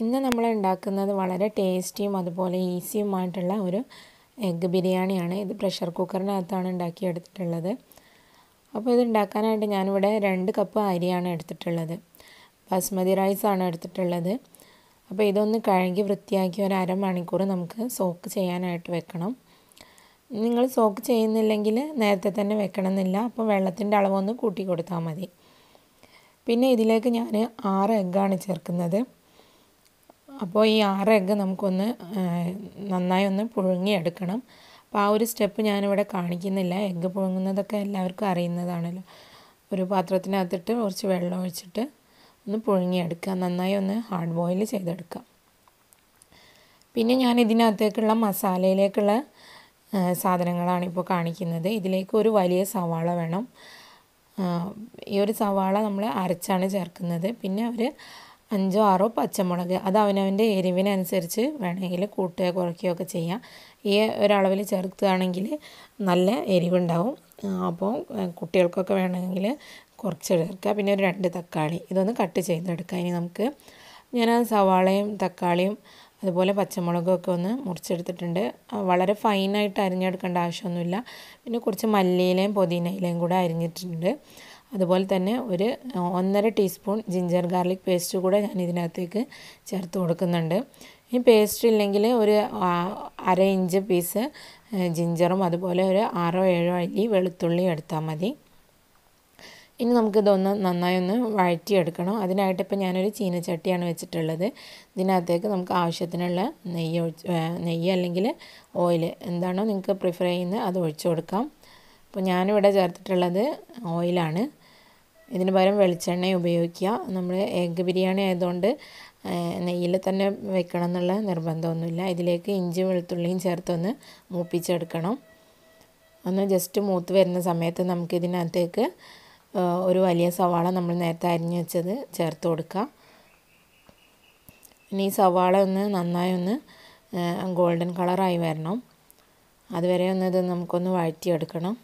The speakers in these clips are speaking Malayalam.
ഇന്ന് നമ്മൾ ഉണ്ടാക്കുന്നത് വളരെ ടേസ്റ്റിയും അതുപോലെ ഈസിയുമായിട്ടുള്ള ഒരു എഗ്ഗ് ബിരിയാണിയാണ്. ഇത് പ്രഷർ കുക്കറിനകത്താണ് ഉണ്ടാക്കിയെടുത്തിട്ടുള്ളത്. അപ്പോൾ ഇത് ഉണ്ടാക്കാനായിട്ട് ഞാനിവിടെ രണ്ട് കപ്പ് അരിയാണ് എടുത്തിട്ടുള്ളത്. ബസ്മതി റൈസാണ് എടുത്തിട്ടുള്ളത്. അപ്പോൾ ഇതൊന്ന് കഴുകി വൃത്തിയാക്കി ഒരു അരമണിക്കൂർ നമുക്ക് സോക്ക് ചെയ്യാനായിട്ട് വെക്കണം. നിങ്ങൾ സോക്ക് ചെയ്യുന്നില്ലെങ്കിൽ നേരത്തെ തന്നെ വെക്കണമെന്നില്ല. അപ്പോൾ വെള്ളത്തിന്റെ അളവൊന്ന് കൂട്ടി കൊടുത്താൽ മതി. പിന്നെ ഇതിലേക്ക് ഞാൻ ആറ് എഗ്ഗാണ് ചേർക്കുന്നത്. അപ്പോൾ ഈ ആറ് എഗ്ഗ് നമുക്കൊന്ന് നന്നായി ഒന്ന് പുഴുങ്ങിയെടുക്കണം. അപ്പോൾ ആ ഒരു സ്റ്റെപ്പ് ഞാനിവിടെ കാണിക്കുന്നില്ല. എഗ്ഗ് പുഴുങ്ങുന്നതൊക്കെ എല്ലാവർക്കും അറിയുന്നതാണല്ലോ. ഒരു പാത്രത്തിനകത്തിട്ട് കുറച്ച് വെള്ളം ഒഴിച്ചിട്ട് ഒന്ന് പുഴുങ്ങിയെടുക്കുക. നന്നായി ഒന്ന് ഹാർഡ് ബോയിൽ ചെയ്തെടുക്കുക. പിന്നെ ഞാൻ ഇതിനകത്തേക്കുള്ള മസാലയിലേക്കുള്ള സാധനങ്ങളാണ് ഇപ്പോൾ കാണിക്കുന്നത്. ഇതിലേക്ക് ഒരു വലിയ സവാള വേണം. ഈ ഒരു സവാള നമ്മൾ അരച്ചാണ് ചേർക്കുന്നത്. പിന്നെ ഒരു അഞ്ചോ ആറോ പച്ചമുളക് അത് അവനവന്റെ എരിവിനനുസരിച്ച് വേണമെങ്കിൽ കൂട്ടുകയോ കുറയ്ക്കുകയോ ഒക്കെ ചെയ്യാം. ഈ ഒരളവിൽ ചേർക്കുകയാണെങ്കിൽ നല്ല എരിവുണ്ടാവും. അപ്പോൾ കുട്ടികൾക്കൊക്കെ വേണമെങ്കിൽ കുറച്ച് ചേർക്കുക. പിന്നെ ഒരു രണ്ട് തക്കാളി ഇതൊന്ന് കട്ട് ചെയ്തെടുക്കുക. ഇനി നമുക്ക് ഞാൻ സവാളയും തക്കാളിയും അതുപോലെ പച്ചമുളകും ഒക്കെ ഒന്ന് മുറിച്ചെടുത്തിട്ടുണ്ട്. വളരെ ഫൈനായിട്ട് അരിഞ്ഞെടുക്കേണ്ട ആവശ്യമൊന്നുമില്ല. പിന്നെ കുറച്ച് മല്ലിയിലയും പുതിനയിലയും കൂടെ അരിഞ്ഞിട്ടുണ്ട്. അതുപോലെ തന്നെ ഒരു ഒന്നര ടീസ്പൂൺ ജിഞ്ചർ ഗാർലിക് പേസ്റ്റ് കൂടെ ഞാൻ ഇതിനകത്തേക്ക് ചേർത്ത് കൊടുക്കുന്നുണ്ട്. ഈ പേസ്റ്റ് ഇല്ലെങ്കിൽ ഒരു അര ഇഞ്ച് പീസ് ജിഞ്ചറും അതുപോലെ ഒരു ആറോ ഏഴോ അല്ലി വെളുത്തുള്ളി എടുത്താൽ മതി. ഇനി നമുക്കിതൊന്ന് നന്നായി ഒന്ന് വഴറ്റിയെടുക്കണം. അതിനായിട്ട് ഇപ്പോൾ ഞാനൊരു ചീനച്ചട്ടിയാണ് വെച്ചിട്ടുള്ളത്. ഇതിനകത്തേക്ക് നമുക്ക് ആവശ്യത്തിനുള്ള നെയ്യ് ഒഴിച്ച് നെയ്യ് അല്ലെങ്കിൽ ഓയിൽ എന്താണോ നിങ്ങൾക്ക് പ്രിഫർ ചെയ്യുന്നത് അത് ഒഴിച്ചു കൊടുക്കാം. അപ്പോൾ ഞാനിവിടെ ചേർത്തിട്ടുള്ളത് ഓയിലാണ് ഇതിന് പകരം വെളിച്ചെണ്ണ ഉപയോഗിക്കുക. നമ്മൾ എഗ്ഗ് ബിരിയാണി ആയതുകൊണ്ട് നെയ്യിൽ തന്നെ വെക്കണം എന്നുള്ള നിർബന്ധമൊന്നുമില്ല. ഇതിലേക്ക് ഇഞ്ചി വെളുത്തുള്ളിയും ചേർത്തൊന്ന് മൂപ്പിച്ചെടുക്കണം. ഒന്ന് ജസ്റ്റ് മൂത്ത് വരുന്ന സമയത്ത് നമുക്കിതിനകത്തേക്ക് ഒരു വലിയ സവാള നമ്മൾ നേരത്തെ അരിഞ്ഞ് വെച്ചത് ചേർത്ത് കൊടുക്കുക ഇനി ഈ സവാള ഒന്ന് നന്നായി ഒന്ന് ഗോൾഡൻ കളറായി വരണം. അതുവരെ ഒന്ന് ഇത് നമുക്കൊന്ന് വഴറ്റിയെടുക്കണം.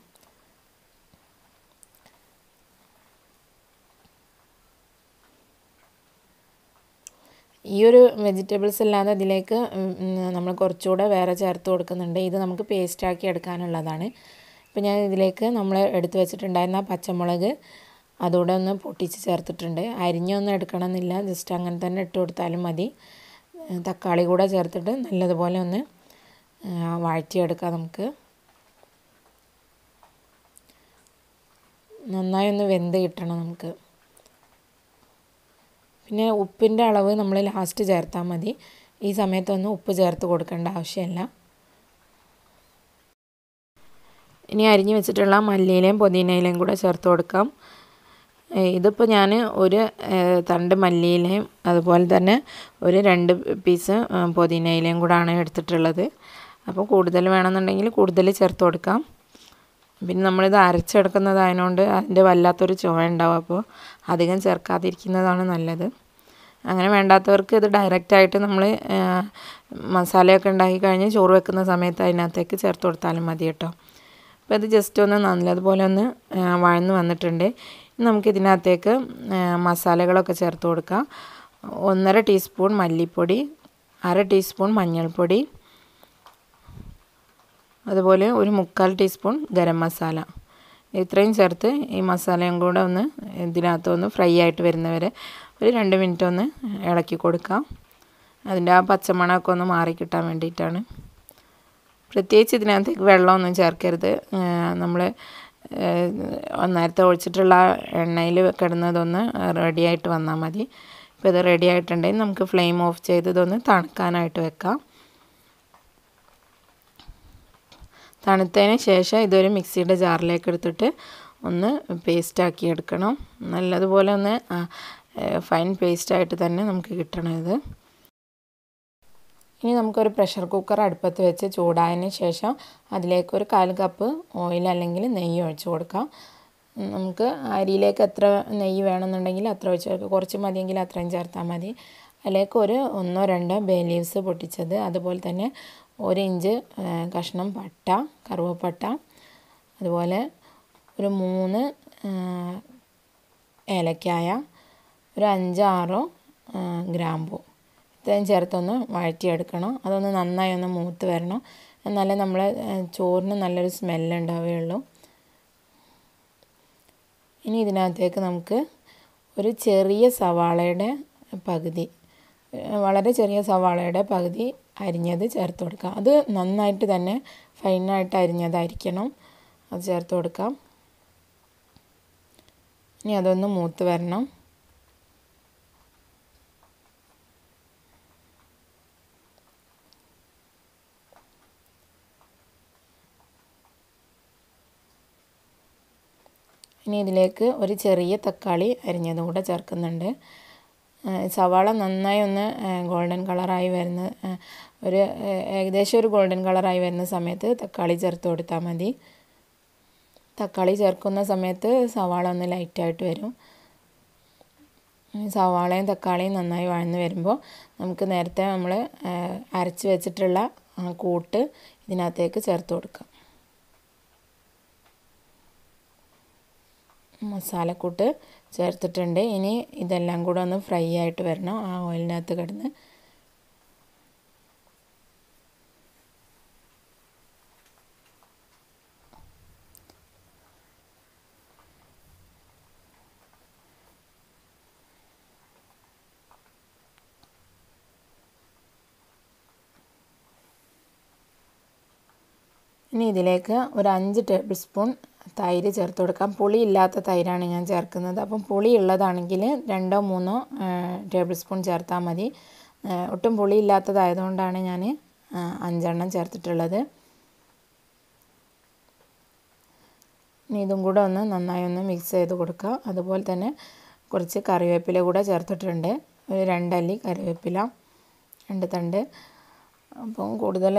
ഈ ഒരു വെജിറ്റബിൾസ് അല്ലാതെ അതിലേക്ക് നമ്മൾ കുറച്ചുകൂടെ വേറെ ചേർത്ത് കൊടുക്കുന്നുണ്ട്. ഇത് നമുക്ക് പേസ്റ്റാക്കി എടുക്കാനുള്ളതാണ്. ഇപ്പം ഞാൻ ഇതിലേക്ക് നമ്മൾ എടുത്തു വെച്ചിട്ടുണ്ടായിരുന്ന പച്ചമുളക് അതുകൂടെ ഒന്ന് പൊട്ടിച്ച് ചേർത്തിട്ടുണ്ട്. അരിഞ്ഞൊന്നും എടുക്കണമെന്നില്ല. ജസ്റ്റ് അങ്ങനെ തന്നെ ഇട്ട് കൊടുത്താലും മതി. തക്കാളി കൂടെ ചേർത്തിട്ട് നല്ലതുപോലെ ഒന്ന് വഴറ്റിയെടുക്കാം നമുക്ക്. നന്നായി ഒന്ന് വെന്ത് കിട്ടണം നമുക്ക്. പിന്നെ ഉപ്പിന്റെ അളവ് നമ്മൾ ലാസ്റ്റ് ചേർത്താൽ മതി. ഈ സമയത്തൊന്നും ഉപ്പ് ചേർത്ത് കൊടുക്കേണ്ട ആവശ്യമില്ല. ഇനി അരിഞ്ഞ് വെച്ചിട്ടുള്ള മല്ലിയിലയും പുതിനയിലയും കൂടെ ചേർത്ത് കൊടുക്കാം. ഇതിപ്പോൾ ഞാൻ ഒരു തണ്ട് മല്ലിയിലയും അതുപോലെ തന്നെ ഒരു രണ്ട് പീസ് പുതിനയിലയും കൂടാണ് എടുത്തിട്ടുള്ളത്. അപ്പോൾ കൂടുതൽ വേണമെന്നുണ്ടെങ്കിൽ കൂടുതൽ ചേർത്ത് കൊടുക്കാം. പിന്നെ നമ്മളിത് അരച്ചെടുക്കുന്നതായതുകൊണ്ട് അതിന്റെ വല്ലാത്തൊരു ചുവ ഉണ്ടാവും അപ്പോൾ അധികം ചേർക്കാതിരിക്കുന്നതാണ് നല്ലത്. അങ്ങനെ വേണ്ടാത്തവർക്ക് ഇത് ഡയറക്റ്റായിട്ട് നമ്മൾ മസാലയൊക്കെ ഉണ്ടാക്കി കഴിഞ്ഞ് ചോറ് വെക്കുന്ന സമയത്ത് അതിനകത്തേക്ക് ചേർത്ത് കൊടുത്താലും മതി കേട്ടോ. അപ്പോൾ ഇത് ജസ്റ്റ് ഒന്ന് നല്ലതുപോലെ ഒന്ന് വഴന്ന് വന്നിട്ടുണ്ട്. നമുക്ക് ഇതിനകത്തേക്ക് മസാലകളൊക്കെ ചേർത്ത് കൊടുക്കാം. ഒന്നര ടീസ്പൂൺ മല്ലിപ്പൊടി അര ടീസ്പൂൺ മഞ്ഞൾപ്പൊടി അതുപോലെ ഒരു മുക്കാൽ ടീസ്പൂൺ ഗരം മസാല. ഇത്രയും ചേർത്ത് ഈ മസാലയും കൂടെ ഒന്ന് ഇതിനകത്ത് ഒന്ന് ഫ്രൈ ആയിട്ട് വരുന്നവരെ ഒരു രണ്ട് മിനിറ്റ് ഒന്ന് ഇളക്കി കൊടുക്കാം. അതിന്റെ ആ പച്ചമണമൊക്കെ ഒന്ന് മാറിക്കിട്ടാൻ വേണ്ടിയിട്ടാണ്. പ്രത്യേകിച്ച് ഇതിനകത്തേക്ക് വെള്ളമൊന്നും ചേർക്കരുത്. നമ്മൾ നേരത്തെ ഒഴിച്ചിട്ടുള്ള എണ്ണയിൽ കിടന്നതൊന്ന് റെഡിയായിട്ട് വന്നാൽ മതി. ഇപ്പോൾ ഇത് റെഡി ആയിട്ടുണ്ടെങ്കിൽ നമുക്ക് ഫ്ലെയിം ഓഫ് ചെയ്തതൊന്ന് തണുക്കാനായിട്ട് വെക്കാം. തണുത്തതിന് ശേഷം ഇതൊരു മിക്സിയുടെ ജാറിലേക്ക് എടുത്തിട്ട് ഒന്ന് പേസ്റ്റാക്കി എടുക്കണം. നല്ലതുപോലെ ഒന്ന് ഫൈൻ പേസ്റ്റായിട്ട് തന്നെ നമുക്ക് കിട്ടണം ഇത്. ഇനി നമുക്കൊരു പ്രഷർ കുക്കർ അടുപ്പത്ത് വെച്ച് ചൂടായതിന് ശേഷം അതിലേക്ക് ഒരു കാൽ കപ്പ് ഓയിൽ അല്ലെങ്കിൽ നെയ്യ് ഒഴിച്ച് കൊടുക്കാം. നമുക്ക് അരിയിലേക്ക് എത്ര നെയ്യ് വേണമെന്നുണ്ടെങ്കിൽ അത്ര ഒഴിച്ച് കുറച്ച് മതിയെങ്കിൽ അത്രയും ചേർത്താൽ മതി. അതിലേക്ക് ഒരു ഒന്നോ രണ്ടോ ബേ ലീവ്സ് പൊട്ടിച്ചത് അതുപോലെ തന്നെ ഒരു ഇഞ്ച് കഷ്ണം പട്ട കറുവപ്പട്ട അതുപോലെ ഒരു മൂന്ന് ഏലക്കായ ഒരു അഞ്ചാറോ ഗ്രാമ്പു. ഇത്രയും ചേർത്തൊന്ന് വഴറ്റിയെടുക്കണം. അതൊന്ന് നന്നായി ഒന്ന് മൂത്ത് വരണം. എന്നാലേ നമ്മൾ ചോറിന് നല്ലൊരു സ്മെല്ല് ഉണ്ടാവുകയുള്ളൂ ഇനി ഇതിനകത്തേക്ക് നമുക്ക് ഒരു ചെറിയ സവാളയുടെ പകുതി വളരെ ചെറിയ സവാളയുടെ പകുതി അരിഞ്ഞത് ചേർത്ത് കൊടുക്കുക അത് നന്നായിട്ട് തന്നെ ഫൈനായിട്ട് അരിഞ്ഞതായിരിക്കണം. അത് ചേർത്ത് കൊടുക്കാം. ഇനി അതൊന്ന് മൂത്ത് വരണം. ഇനി ഇതിലേക്ക് ഒരു ചെറിയ തക്കാളി അരിഞ്ഞതും കൂടെ ചേർക്കുന്നുണ്ട്. സവാള നന്നായി ഒന്ന് ഗോൾഡൻ കളറായി വരുന്ന ഒരു ഏകദേശം ഒരു ഗോൾഡൻ കളറായി വരുന്ന സമയത്ത് തക്കാളി ചേർത്ത് കൊടുത്താൽ മതി. തക്കാളി ചേർക്കുന്ന സമയത്ത് സവാള ഒന്ന് ലൈറ്റായിട്ട് വരും. സവാളയും തക്കാളിയും നന്നായി വഴന്ന് വരുമ്പോൾ നമുക്ക് നേരത്തെ നമ്മൾ അരച്ച് വെച്ചിട്ടുള്ള കൂട്ട് ഇതിനകത്തേക്ക് ചേർത്ത് കൊടുക്കാം. മസാലക്കൂട്ട് ചേർത്തിട്ടുണ്ട്. ഇനി ഇതെല്ലാം കൂടെ ഒന്ന് ഫ്രൈ ആയിട്ട് വരണം. ആ ഓയിലിനകത്ത് കിടന്ന്. ഇനി ഇതിലേക്ക് ഒരു അഞ്ച് ടേബിൾ സ്പൂൺ തൈര് ചേർത്ത് കൊടുക്കാം. പുളി ഇല്ലാത്ത തൈരാണ് ഞാൻ ചേർക്കുന്നത്. അപ്പം പുളി ഉള്ളതാണെങ്കിൽ രണ്ടോ മൂന്നോ ടേബിൾ സ്പൂൺ ചേർത്താൽ മതി. ഒട്ടും പുളി ഇല്ലാത്തതായതുകൊണ്ടാണ് ഞാൻ അഞ്ചെണ്ണം ചേർത്തിട്ടുള്ളത്. ഇനി ഇതും കൂടെ ഒന്ന് നന്നായി ഒന്ന് മിക്സ് ചെയ്ത് കൊടുക്കുക. അതുപോലെ തന്നെ കുറച്ച് കറിവേപ്പില കൂടെ ചേർത്തിട്ടുണ്ട്. ഒരു രണ്ടല്ലി കറിവേപ്പില രണ്ട് തണ്ട്. അപ്പം കൂടുതൽ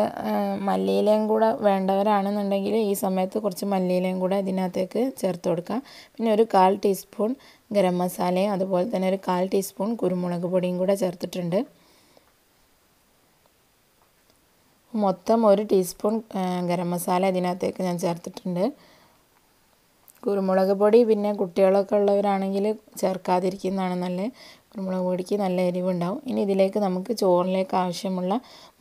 മല്ലിയിലയും കൂടെ വേണ്ടവരാണെന്നുണ്ടെങ്കിൽ ഈ സമയത്ത് കുറച്ച് മല്ലിയിലയും കൂടെ ഇതിനകത്തേക്ക് ചേർത്ത് കൊടുക്കാം. പിന്നെ ഒരു കാൽ ടീസ്പൂൺ ഗരം മസാലയും അതുപോലെ തന്നെ ഒരു കാൽ ടീസ്പൂൺ കുരുമുളക് പൊടിയും കൂടെ ചേർത്തിട്ടുണ്ട്. മൊത്തം ഒരു ടീസ്പൂൺ ഗരം മസാല ഇതിനകത്തേക്ക് ഞാൻ ചേർത്തിട്ടുണ്ട്. കുരുമുളക് പൊടി പിന്നെ കുട്ടികളൊക്കെ ഉള്ളവരാണെങ്കിൽ ചേർക്കാതിരിക്കുന്നതാണ് നല്ലത്. കുരുമുളക് പൊടിക്ക് നല്ല എരിവുണ്ടാവും. ഇനി ഇതിലേക്ക് നമുക്ക് ചോറിലേക്ക് ആവശ്യമുള്ള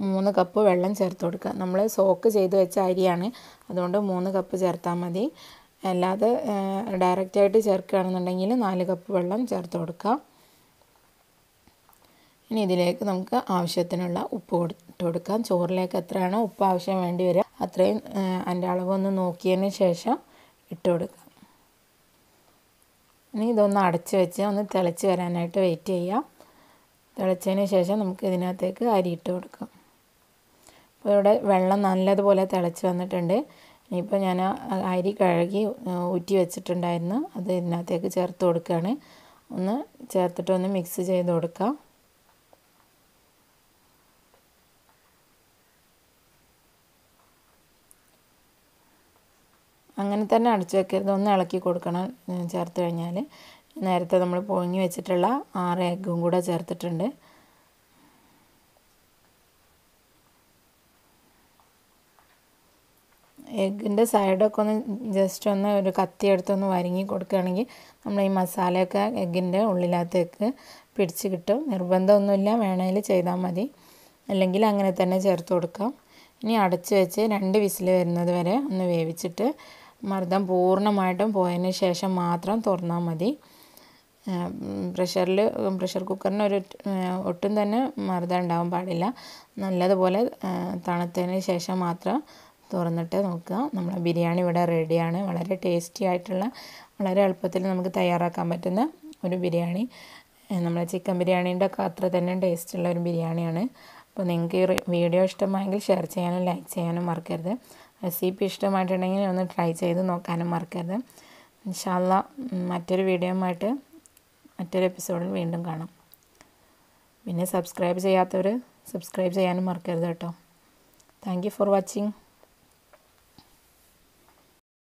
മൂന്ന് കപ്പ് വെള്ളം ചേർത്ത് കൊടുക്കുക. നമ്മൾ സോക്ക് ചെയ്ത് വെച്ച അരിയാണ്. അതുകൊണ്ട് മൂന്ന് കപ്പ് ചേർത്താൽ മതി. അല്ലാതെ ഡയറക്റ്റായിട്ട് ചേർക്കുകയാണെന്നുണ്ടെങ്കിൽ നാല് കപ്പ് വെള്ളം ചേർത്ത് കൊടുക്കുക. ഇനി ഇതിലേക്ക് നമുക്ക് ആവശ്യത്തിനുള്ള ഉപ്പ് ഇട്ട് കൊടുക്കാം. ചോറിലേക്ക് എത്രയാണോ ഉപ്പ് ആവശ്യം വേണ്ടി വരിക അത്രയും അതിന്റെ അളവൊന്ന് നോക്കിയതിന് ശേഷം ഇട്ട് കൊടുക്കുക. ഇനി ഇതൊന്ന് അടച്ച് വെച്ച് ഒന്ന് തിളച്ച് വരാനായിട്ട് വെയിറ്റ് ചെയ്യാം. തിളച്ചതിന് ശേഷം നമുക്ക് ഇതിനകത്തേക്ക് അരി ഇട്ട് കൊടുക്കാം. അപ്പോൾ ഇവിടെ വെള്ളം നല്ലതുപോലെ തിളച്ച് വന്നിട്ടുണ്ട്. ഇനിയിപ്പോൾ ഞാൻ അരി കഴുകി ഊറ്റി വെച്ചിട്ടുണ്ടായിരുന്നു. അത് ഇതിനകത്തേക്ക് ചേർത്ത് കൊടുക്കുകയാണ്. ഒന്ന് ചേർത്തിട്ട് ഒന്ന് മിക്സ് ചെയ്ത് കൊടുക്കാം. അങ്ങനെ തന്നെ അടച്ചു വെക്കരുത്. ഒന്ന് ഇളക്കി കൊടുക്കണം ചേർത്ത് കഴിഞ്ഞാൽ നേരത്തെ നമ്മൾ പൊങ്ങി വെച്ചിട്ടുള്ള ആറ് എഗ്ഗും കൂടെ ചേർത്തിട്ടുണ്ട്. എഗ്ഗിന്റെ സൈഡൊക്കെ ഒന്ന് ജസ്റ്റ് ഒന്ന് ഒരു കത്തി എടുത്തൊന്ന് വരങ്ങി കൊടുക്കുകയാണെങ്കിൽ നമ്മൾ ഈ മസാലയൊക്കെ എഗ്ഗിന്റെ ഉള്ളിലകത്തേക്ക് പിടിച്ച് കിട്ടും. നിർബന്ധമൊന്നുമില്ല. വേണമെങ്കിൽ ചെയ്താൽ മതി. അല്ലെങ്കിൽ അങ്ങനെ തന്നെ ചേർത്ത് കൊടുക്കാം. ഇനി അടച്ച് വെച്ച് രണ്ട് വിസിൽ വരുന്നത് വരെ ഒന്ന് വേവിച്ചിട്ട് മർദ്ദം പൂർണമായിട്ടും പോയതിന് ശേഷം മാത്രം തുറന്നാൽ മതി. പ്രഷറിൽ പ്രഷർ കുക്കറിന് ഒരു ഒട്ടും തന്നെ മർദ്ദം ഉണ്ടാവാൻ പാടില്ല. നല്ലതുപോലെ തണുത്തതിന് ശേഷം മാത്രം തുറന്നിട്ട് നോക്കുക. നമ്മുടെ ബിരിയാണി ഇവിടെ റെഡിയാണ്. വളരെ ടേസ്റ്റി ആയിട്ടുള്ള വളരെ എളുപ്പത്തിൽ നമുക്ക് തയ്യാറാക്കാൻ പറ്റുന്ന ഒരു ബിരിയാണി. നമ്മുടെ ചിക്കൻ ബിരിയാണീന്റെ ഒക്കെ അത്ര തന്നെ ടേസ്റ്റുള്ള ഒരു ബിരിയാണിയാണ്. അപ്പോൾ നിങ്ങൾക്ക് ഈ വീഡിയോ ഇഷ്ടമായെങ്കിൽ ഷെയർ ചെയ്യാനും ലൈക്ക് ചെയ്യാനും മറക്കരുത്. റെസിപ്പി ഇഷ്ടമായിട്ടുണ്ടെങ്കിൽ ഒന്ന് ട്രൈ ചെയ്ത് നോക്കാനും മറക്കരുത്. ഇൻഷാല്ല മറ്റൊരു വീഡിയോയുമായിട്ട് മറ്റൊരു എപ്പിസോഡിൽ വീണ്ടും കാണാം. പിന്നെ സബ്സ്ക്രൈബ് ചെയ്യാത്തവർ സബ്സ്ക്രൈബ് ചെയ്യാനും മറക്കരുത് കേട്ടോ. Thank you for watching